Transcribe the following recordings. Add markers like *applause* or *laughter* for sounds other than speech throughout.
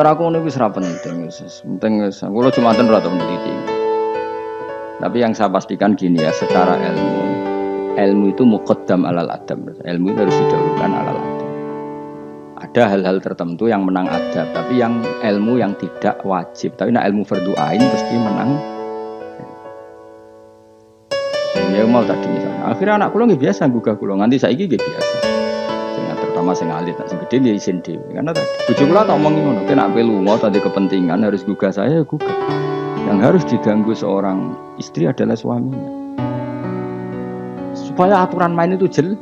Cara aku ini wis penting, penting wis. Kulo Jumatan ora tau meneliti. Tapi yang saya pastikan gini ya, secara ilmu, ilmu itu muqaddam alal adam. Ilmu itu harus didahulukan alal adam. Ada hal-hal tertentu yang menang adab, tapi yang ilmu yang tidak wajib. Tapi nah ilmu fardu ain pasti menang. Ya mau tadi misalnya. Akhirnya anak kulo nggak biasa gugah kulo, nganti saya nggih biasa. Terutama sing alit, sing gede dia isin dhewe. Karena tadi bojo kula tak omongi ngono, kena pelu mau tadi kepentingan harus gugah saya ya gugah. Yang harus diganggu seorang istri adalah suaminya. Supaya aturan main itu jel.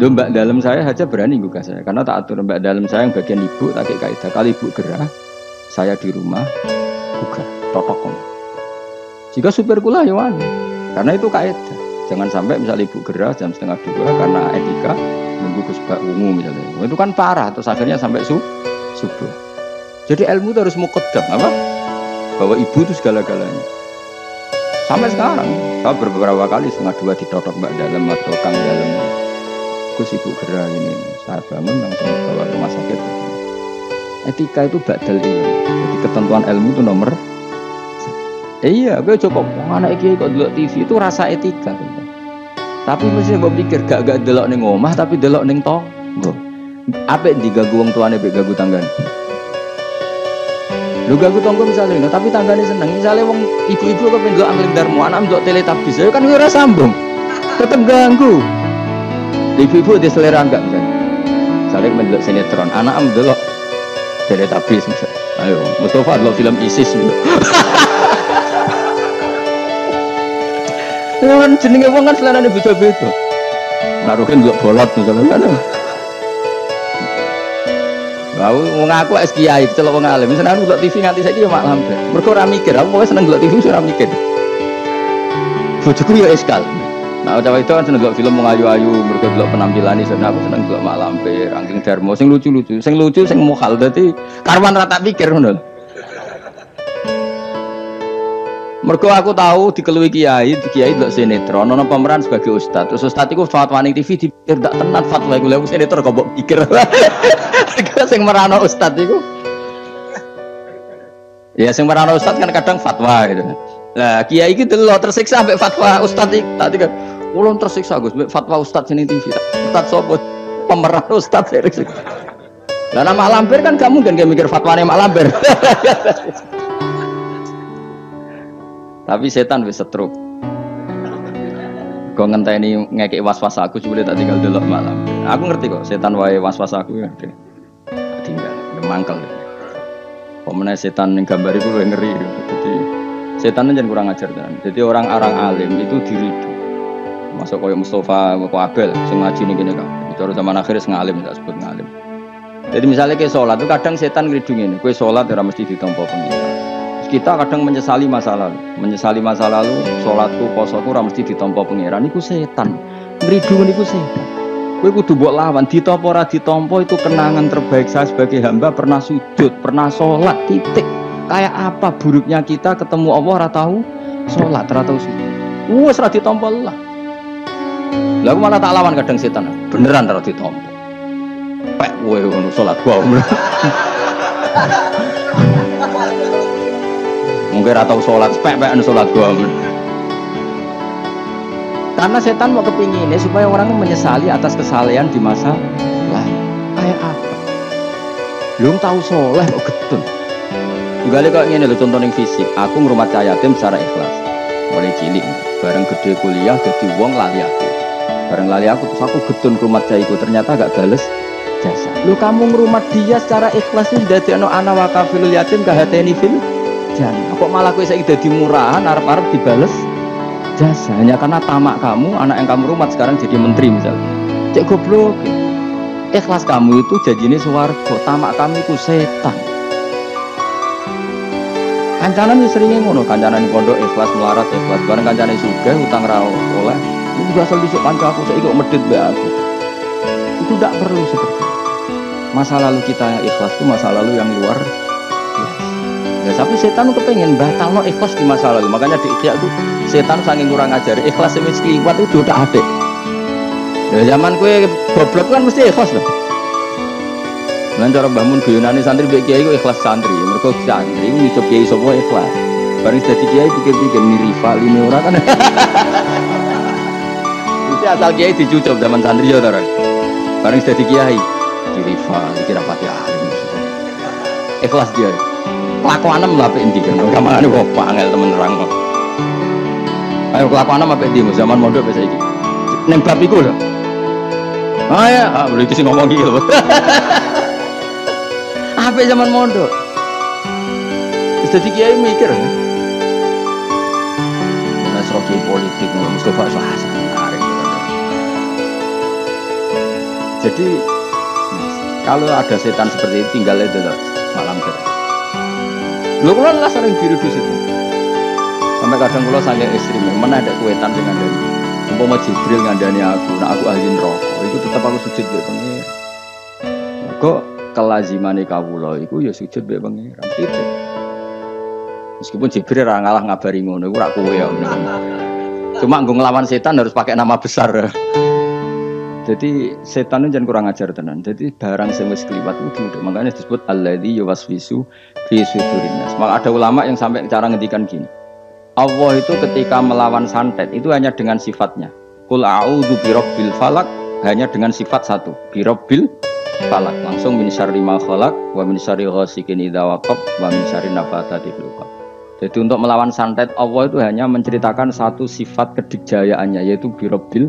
Loh mbak dalam saya saja berani gugah saya karena tak atur mbak dalam saya yang bagian ibu tak kayak kaidah kali ibu gerah saya di rumah gugah totok. Jika supir kula ya wani karena itu kaidah jangan sampai misal ibu gerah jam setengah dua karena etika nunggu kesukaan umum misalnya. Itu kan parah terus akhirnya sampai su subuh. Jadi ilmu itu harus mukodam apa? Bahwa ibu itu segala-galanya. Sampai sekarang saya beberapa kali setengah dua ditotok mbak dalam atau kang dalam Gus ibu gerak ini saya bangun langsung bawa ke rumah sakit. Etika itu badal ilmu jadi ketentuan ilmu itu nomor eh, iya gue cukup. Anak iki kok dulu TV itu rasa etika gitu. Tapi mesti gue pikir gak gak delok neng omah tapi delok neng tonggo apa digagu wong tuane be gagu tanggane Lu gagu tonggo misalnya, no, tapi tanggane seneng. Misalnya wong ibu-ibu kok pengen angling darmu, anak untuk teletabis, ya kan ora sambung. Tetep ganggu. Ibu-ibu di selera enggak misalnya. Misalnya mendelok sinetron, anak mendelok teletabis misalnya. Ayo, Mustafa lo film ISIS gitu. *laughs* kan jenenge wong kan selerane beda-beda. Naruhin delok bolot misalnya kan. Aku mau ngaku es kiai, celok wong alim. Aku delok TV nganti saiki ya mak lambe. Mikir, aku pokoke seneng delok TV ora mikir. Bojoku ya eskal. Nah, cawe itu kan seneng film mau ayu-ayu, mergo delok penampilan iki aku seneng delok mak lambe, ranking Darmo sing lucu-lucu. Sing lucu sing mokal dadi karwan rata pikir ngono. Mergo aku tahu dikelui kiai, di kiai delok sinetron, ono pemeran sebagai ustad. Terus ustad iku fatwa ning TV dipikir dak tenan fatwa iku lha sinetron kok mbok pikir. *laughs* Sing merano ustad iku. Ya sing merano ustad kan kadang fatwa gitu. Lah kiai iki delok tersiksa fatwa ustad iki. Tak tiga. Ulun tersiksa Gus, mbek fatwa ustad sini TV. Ustad sopo? Pemeran ustad tersiksa. Lah nama lampir kan kamu kan gak mikir fatwane mak lampir. *laughs* Tapi setan wis setruk. Kau ngenteni ngekek was-was aku cuma tak tinggal dulu malam. Aku ngerti kok setan wae was-was aku ngerti. Tinggal mangkel. Pemenang setan yang gambar itu ngeri. Jadi setan jangan kurang ajar kan. Jadi orang-orang alim itu diridu. Masuk koyo Mustafa, kok Abel, sing ngaji nih gini kan. Cara zaman akhir sing alim tak sebut ngalim. Jadi misalnya kayak sholat itu kadang setan ngeridung ini. Kue sholat ya mesti ditompo pengiran kita kadang menyesali masa lalu. Menyesali masa lalu sholatku posoku ora mesti ditompo pangeran. Iku setan. Ngridu niku setan. Kowe kudu mbok lawan. Ditompo ora ditompo itu kenangan terbaik saya sebagai hamba. Pernah sujud pernah sholat titik. Kayak apa buruknya kita ketemu Allah ora tahu sholat ora tahu sujud. Wes ora ditompo lah lalu malah tak lawan kadang setan. Beneran ora ditompo pek kowe ngono sholat gua *laughs* mungkin atau sholat. Spek spek sholat gua. Karena setan mau kepinginnya supaya orang menyesali atas kesalahan di masa lalu kayak apa? Belum tahu soleh kok getun juga kok ini lo contoh fisik. Aku ngurmat yatim secara ikhlas. Mulai cilik bareng gede kuliah jadi wong lali aku. Bareng lali aku terus aku getun rumah cahiku ternyata gak bales jasa. Lu kamu ngerumat dia secara ikhlas itu dari anak wakafilul yatim kahateni fil jangan kok malah kue saya jadi murahan arep-arep dibales? Jasa hanya karena tamak kamu anak yang kamu rumah sekarang jadi menteri misalnya cek goblok. Ikhlas kamu itu jadi ini suwargo tamak kamu itu setan. Kancanan seringnya ngono kancanan pondok ikhlas melarat ikhlas. Bareng kancanan suga utang rawa oleh. Ini juga asal disuk kanca aku saya ikut medit be aku. Itu tidak perlu seperti itu. Masa lalu kita yang ikhlas itu masa lalu yang luar Ya, tapi setan kepengen batal no ikhlas di masa lalu. Makanya di ikhya itu setan saking kurang ajar. Ikhlas yang kuat itu udah ada. Ya, zaman kue goblok kan mesti ikhlas loh. Lan cara Mbah Mun guyonane santri mbek kiai ikhlas santri. Mergo santri nyucup kiai sapa ikhlas. Bareng dadi kiai pikir-pikir ini rival ini ora kan. *laughs* Itu asal kiai dicucup zaman santri ya ora. Bareng dadi kiai di rival iki rapati alim. Ikhlas dia. Kelakuanem lah pe endi kan. Gamane kok pangel temen nerang kok. Ayo kelakuanem apa endi zaman mondok biasa iki. Neng bab iku lho. Ah ya, ah, boleh sih ngomong gitu. *laughs* Apa zaman mondok? Jadi kiai mikir. Nah, kiai politik, Mustafa Sohasan menarik. Jadi kalau ada setan seperti itu tinggal itu loh. Lo kalau lah sering diri di situ. Sampai kadang kalau sangat ekstrim, mana ada kuetan dengan dari. Umpama Jibril ngandani aku, nah aku ahli rokok, itu tetap aku sujud be pengira. Kok kelazimane kawula iku ya sujud be pengiran. Itu. Meskipun Jibril ora ngalah ngabari ngono, iku ya. Cuma nggo nglawan setan harus pakai nama besar. Jadi setan itu jangan kurang ajar tenan. Jadi barang sing wis kliwat itu. Makanya disebut alladzi yuwaswisu fi sudurin nas. Maka ada ulama yang sampai cara ngendikan gini. Allah itu ketika melawan santet itu hanya dengan sifatnya. Kul a'udzu birabbil falak hanya dengan sifat satu, birabbil falak. Langsung min syarri ma khalaq wa min syarri ghasikin idza waqab wa min syarri nafathati fil Jadi untuk melawan santet Allah itu hanya menceritakan satu sifat kedikjayaannya yaitu birabbil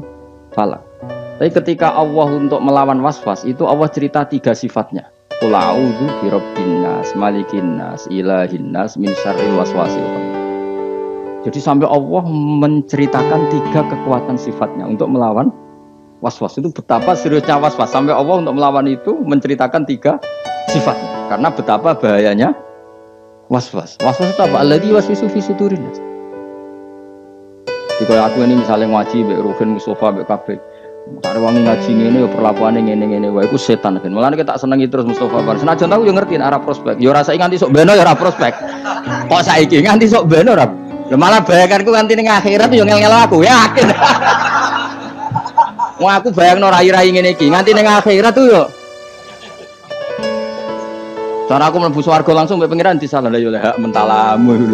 falak. Tapi ketika Allah untuk melawan waswas itu Allah cerita tiga sifatnya. Qul a'udzu birabbin nas, malikin nas, ilahin nas, min syarril waswasil Jadi sampai Allah menceritakan tiga kekuatan sifatnya untuk melawan waswas. Itu betapa seriusnya waswas. Sampai Allah untuk melawan itu menceritakan tiga sifatnya. Karena betapa bahayanya waswas. Waswas itu apa? Alladhi waswisu fi sudurin jika aku ini misalnya ngaji mbek Ruhin Mustafa kabeh Tak wangi ngaji ini, ya perlakuan ini, ini, ini, wah, itu setan kan. Malah kita senengi terus Mustafa Bar. Senajan tahu yang ngerti arah prospek. Yo ya rasa nganti sok beno ya arah prospek. *laughs* Kok saiki nganti sok beno rap. Ya malah bayanganku nganti ning akhirat yo ngel-ngel aku, yakin. *laughs* Wah aku bayang no rai-rai ngene iki, nganti ning akhirat tuh yo. Cara aku mlebu swarga langsung mbek pangeran disalah yo hak mentalamu. *laughs*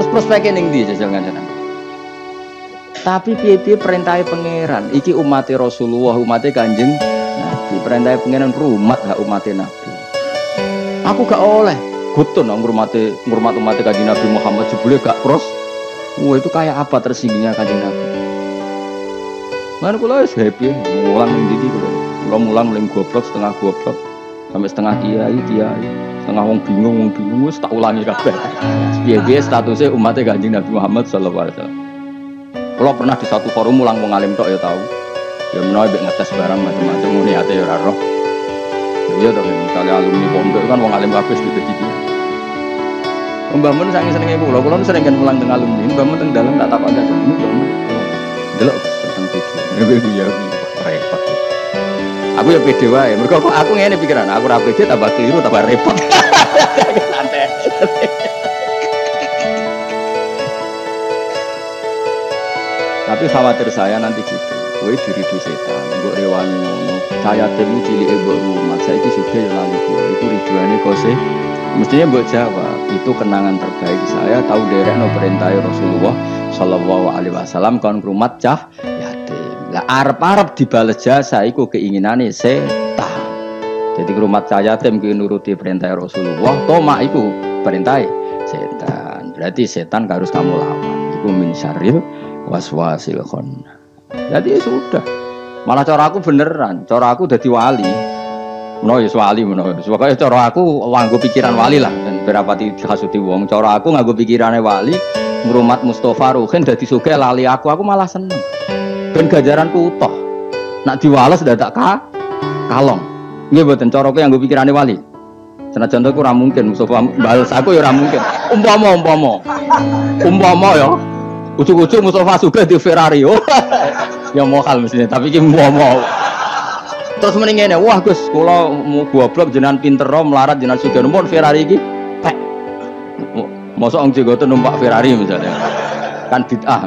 Terus prospeknya ning ndi jajal ngancana? Tapi piye-piye perintah pangeran. Iki umatnya Rasulullah, umatnya Kanjeng Nabi. Perintah pangeran rumat hak umatnya Nabi. Aku gak oleh. Gutun nang ngurmati ngurmat umatnya Kanjeng Nabi Muhammad jebule gak pros. Wah itu kayak apa tersinggungnya Kanjeng Nabi. Mana kula wis happy, mulang ning ndi kula. Kula mulang mling goblok setengah goblok sampai setengah kiai kiai setengah wong bingung wong bingung wis tak ulangi kabeh. Piye-piye statusnya umatnya Kanjeng Nabi Muhammad sallallahu alaihi wasallam. Kalau pernah di satu forum ulang wong alim tok ya tahu. Ya menawa mbek ngetes barang macam-macam ngene ate ya ora roh. Ya iya toh misalnya alumni pondok kan wong alim kabeh gitu gitu. Mbah Mun sange senenge kula, kula sering kan mulang teng alumni, Mbah Mun teng dalam tak takon aja ini Mbah Mun. Delok tentang video. Ya gue ya repot. Aku ya pede wae. Mergo aku ngene pikiran, aku ora pede tambah keliru tambah repot. *laughs* Santai. Tapi khawatir saya nanti gitu. Kowe diri di setan, mbok rewangi ngono. Saya temu cilik mbok rumah, saiki sudah ya lali kowe. Iku riduane kose. Mestinya mbok jawab, itu kenangan terbaik saya tahu derek no perintah Rasulullah Shallallahu alaihi wasallam kon rumat cah yatim. Lah arep-arep dibales jasa iku keinginane setan. Jadi rumah cah yatim ki nuruti perintah Rasulullah, toma iku perintah setan. Berarti setan harus kamu lawan. Iku min syarril waswasil khon. Jadi ya sudah. Malah cara aku beneran, cara aku jadi wali. Menawa ya wali menawa. Pokoke cara aku nganggo pikiran wali lah dan berapa dihasuti wong. Cara aku nganggo pikirane wali, ngrumat Mustofa Ruhin dadi sugih lali aku, aku malah seneng. Ben gajaranku utuh. Nak diwales dadak ka kalong. Nggih mboten cara aku nganggo pikirane wali. Senajan aku ora mungkin Mustofa balas aku ya ora mungkin. Umpama umpama. Umpama ya. Ucuk-ucuk Mustafa juga di Ferrari. Oh. *laughs* ya hal mestinya, tapi ki mau mau. Terus mendingnya wah Gus, kalau mau goblok jenengan pinter rom melarat jenengan sudah numpuk Ferrari iki. Masa orang Jawa numpak Ferrari misalnya. Kan bid'ah.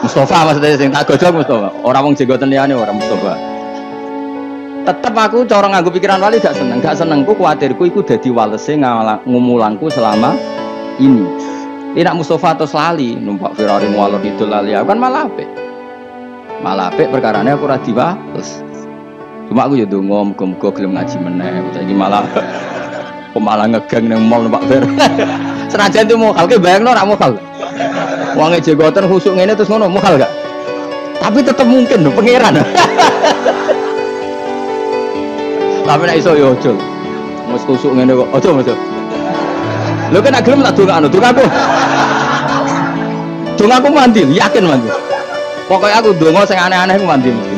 Mustafa maksudnya sing tak gojok Mustafa. Orang wong jenggoten liyane orang Mustafa. Tetep aku cara nganggo pikiran wali gak seneng, gak senengku kuatirku iku dadi walese ngumulangku selama ini. Ini nak Mustafa atau lali numpak Ferrari mualor itu lali aku kan malah apik. Malah apik perkarane aku ora diwales. Cuma aku ya ndonga muga-muga gelem ngaji meneh. Saiki malah *laughs* kok malah ngegeng nang mall numpak Ferrari. *laughs* Senajan itu mokal, ke bayang ora mokal. Wong jenggoten khusuk ngene terus ngono mokal gak? Tapi tetep mungkin dong pangeran. *laughs* Tapi nek iso yo ojo. Mus khusuk ngene kok. Ojo ojo. Lho kan gelem tak dongakno, dongaku. Dongaku mandi, yakin mandi. Pokoknya aku donga sing aneh-aneh ku mandi mesti.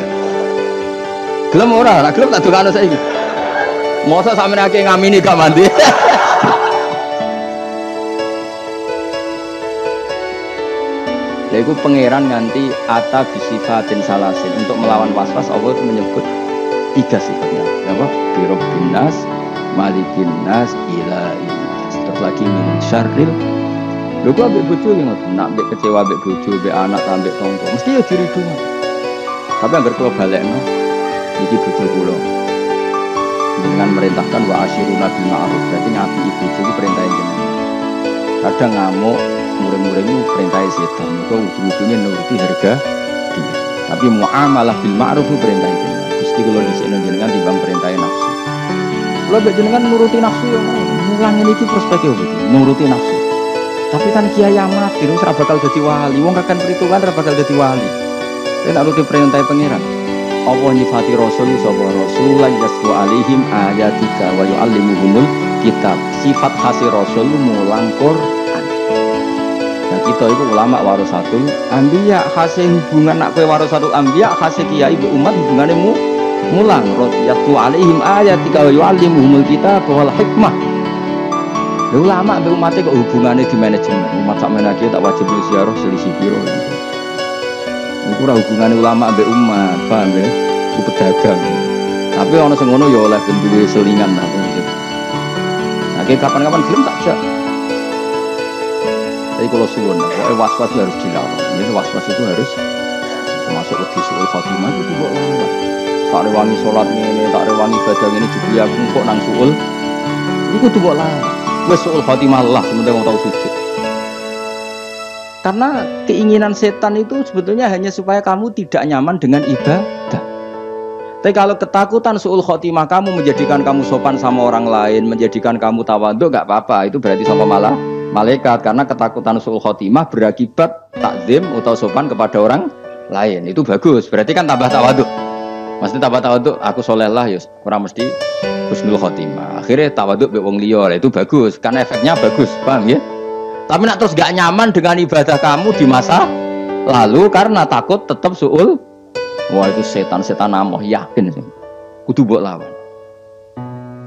Gelem ora, nek gelem tak dongakno saiki. Mosok sampeyan akeh ngamini gak mandi. *laughs* Yaitu pangeran nganti ata bisifatin salasin untuk melawan waswas Allah itu menyebut tiga sifatnya. Apa? Birobbin nas, malikin nas. Terus lagi min syarril. Lho kok ambek bojo ngoten, nak ambek kecewa ambek bojo, ambek anak, ambek tonggo, mesti ya diri dulu. Tapi agar kula balekno, iki bojo kula. Dengan merintahkan wa asyiruna bil ma'ruf, berarti ngapi ibu itu perintah jenengan. Kadang ngamuk, murid-murid itu perintah setan itu ujung-ujungnya nuruti harga dia tapi muamalah bil ma'ruf itu perintah jenengan gusti kalau di sini jenengan timbang perintah nafsu mbak jenengan nuruti nafsu ya mulang ini ki prospeknya begitu nuruti nafsu. Tapi kan kiai amat itu serah bakal jadi wali. Wong akan perhitungan serah bakal jadi wali. Dan nuruti perintah pangeran? Allah nyifati rasul sapa rasul yasbu alaihim ayatika wa yu'allimuhumul kitab. Sifat khasi rasul mulang Quran Nah kita itu ulama warasatul ambiya khasih hubungan nak kowe warasatul ambiya khasih kiai umat hubungannya mu mulang radiyatu alaihim ayatika wa yu'allimuhumul kitab wal hikmah. Ya ulama be umat kok hubungannya di manajemen. Umat sak menake tak wajib ziarah selisih biro. Iku ora hubungannya ulama be umat, paham ya? Ku pedagang. Tapi ono sing ngono ya oleh ben selingan lah. Nah, kapan-kapan film tak bisa. Tapi kalau suwon, pokoknya was-was itu harus dilawan. Jadi was-was itu harus termasuk lagi suul khotimah itu juga lawan. Tak rewangi sholat ini, tak rewangi ibadah ini juga aku kok nang suul. Itu tuh buat lawan. Wes suul khotimah lah, sebenarnya mau tahu sujud. Karena keinginan setan itu sebetulnya hanya supaya kamu tidak nyaman dengan ibadah. Tapi kalau ketakutan suul khotimah kamu menjadikan kamu sopan sama orang lain, menjadikan kamu tawaduk, gak apa-apa. Itu berarti sama malah malaikat karena ketakutan suul khotimah berakibat takzim atau sopan kepada orang lain itu bagus berarti kan tambah tawaduk mesti tambah tawaduk aku soleh lah ya kurang mesti husnul khotimah. Akhirnya tawaduk be wong liya itu bagus karena efeknya bagus paham ya? Tapi nak terus gak nyaman dengan ibadah kamu di masa lalu karena takut tetap suul. Wah itu setan-setan amoh yakin sih. Kudu buat lawan.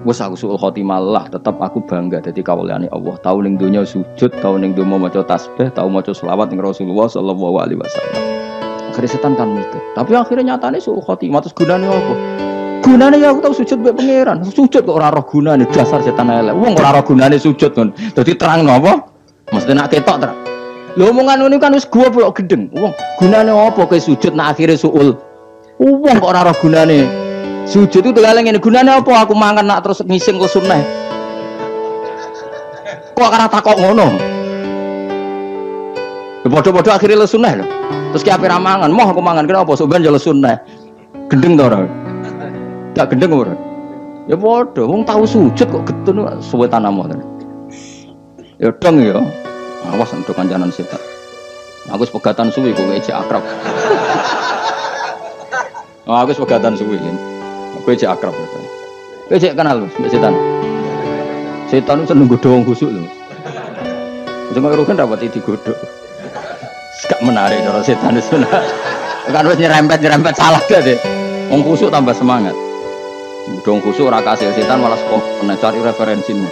Wes aku suul khotimah lah tetap aku bangga jadi kawulane Allah. Tahu ning dunia sujud tahu ning dunia maca tasbih tahu maca selawat ning Rasulullah sallallahu alaihi wasallam akhirnya setan kan mikir. Tapi akhirnya nyatane suul khotimah terus gunane apa? Gunane ya aku tahu sujud mbek pangeran. Sujud kok ora roh gunane? Dasar setan elek. Wong ora roh gunane sujud kan dadi terang apa? Mesti nak ketok terang. Lho omongan ini kan wis gua pulok gedeng wong gunane apa ke sujud nak akhirnya suul? Wong kok ora roh gunane? Sujud itu kalian ini gunanya apa? Aku mangan nak terus ngising ke sunnah. Kok karena takok ngono? Bodoh-bodoh akhirnya le sunnah loh. Terus kayak apa ramangan? Mau aku mangan kenapa? Sobat jalan sunnah. Gendeng tau orang. Tak gendeng orang. Ya bodoh. Wong tahu sujud kok getun suwe tanam Ya dong ya. Awas untuk kancanan setan. Aku sepegatan suwi kok ngece akrab. Oh, *laughs* aku sepegatan suwi ini. Kowe cek akrab gitu. Kowe cek kenal Mas, mbek setan. Setan itu seneng godho wong khusuk lho. Cuma kan dapat itu godho. Gak menarik cara setan itu. Kan wis nyerempet-nyerempet salah deh. Wong khusuk tambah semangat. Dong khusuk ora setan malah kok cari referensinya.